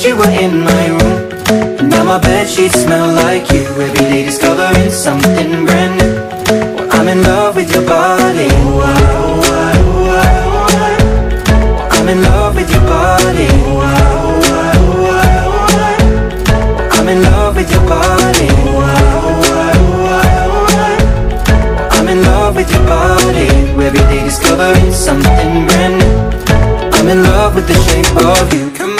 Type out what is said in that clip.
Night you were in my room. And now my bed sheets smell like you. Every day discovering something brand new. Well, I'm in love with your body. Oh, I. Ah, ah, ah, well, I'm in love with your body. I'm in love with your body. I'm in love with your body. Every day discovering something brand new. I'm in love with the shape of you. Come